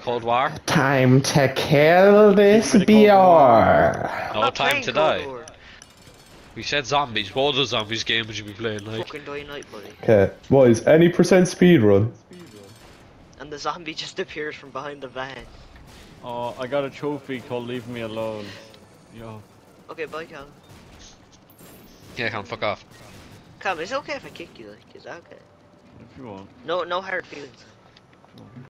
Cold War. Time to kill this BR. No time to die. We said zombies. What other zombies game would you be playing like? Fucking Dying Light, buddy. Okay, What is any percent speed run? And the zombie just appears from behind the van. Oh, I got a trophy called Leave Me Alone. Yo. Okay, bye, Cal. Yeah, come fuck off. Cal, is okay if I kick you? Like, is that okay? If you want. No, no hard feelings.